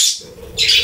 Peace.